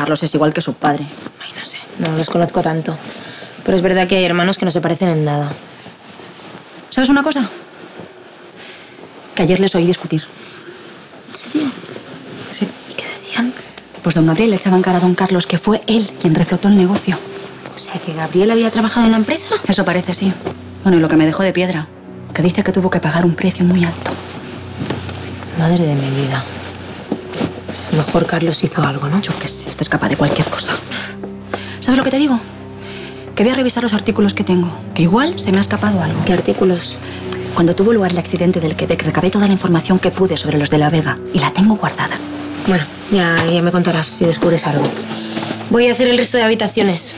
Carlos es igual que su padre. Ay, no sé, no los conozco tanto. Pero es verdad que hay hermanos que no se parecen en nada. ¿Sabes una cosa? Que ayer les oí discutir. ¿En serio? Sí. ¿Y qué decían? Pues don Gabriel le echaba en cara a don Carlos que fue él quien reflotó el negocio. O sea, que Gabriel había trabajado en la empresa. Eso parece, sí. Bueno, y lo que me dejó de piedra, que dice que tuvo que pagar un precio muy alto. Madre de mi vida. Mejor Carlos hizo algo, ¿no? Yo qué sé, este es capaz de cualquier cosa. ¿Sabes lo que te digo? Que voy a revisar los artículos que tengo, que igual se me ha escapado algo. ¿Qué artículos? Cuando tuvo lugar el accidente del Quebec, recabé toda la información que pude sobre los de La Vega y la tengo guardada. Bueno, ya, ya me contarás si descubres algo. Voy a hacer el resto de habitaciones.